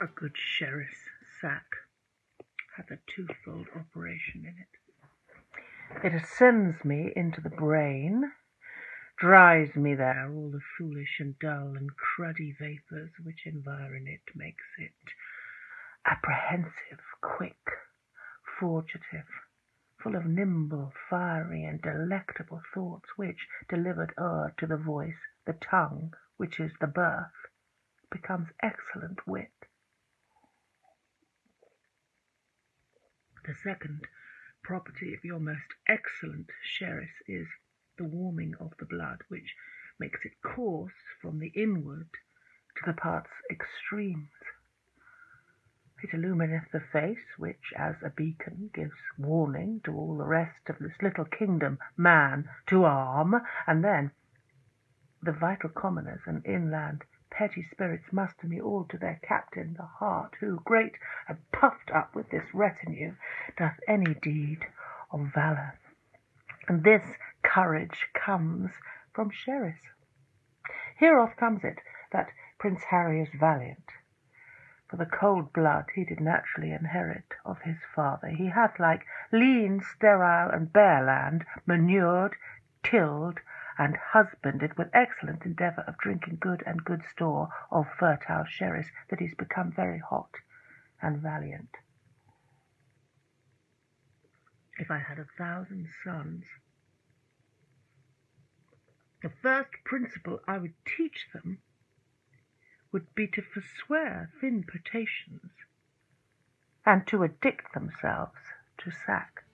A good Sherris sack hath a twofold operation in it. It ascends me into the brain, dries me there all the foolish and dull and cruddy vapours which environ it, makes it apprehensive, quick, forgetive, full of nimble, fiery, and delectable thoughts, which, delivered o'er to the voice, the tongue, which is the birth, becomes excellent wit. The second property of your most excellent Sherris is the warming of the blood, which makes it course from the inward to the parts extremes. It illumineth the face, which, as a beacon, gives warning to all the rest of this little kingdom, man, to arm, and then the vital commoners and inland petty spirits muster me all to their captain, the heart, who, great and puffed up with this retinue, doth any deed of valour. And this courage comes from Sherris. Hereof comes it that Prince Harry is valiant. For the cold blood he did naturally inherit of his father. He hath like lean, sterile, and bare land, manured, tilled, and husbanded with excellent endeavour of drinking good and good store of fertile Sherris, that is become very hot and valiant. If I had a thousand sons, the first principle I would teach them would be to forswear thin potations, and to addict themselves to sack.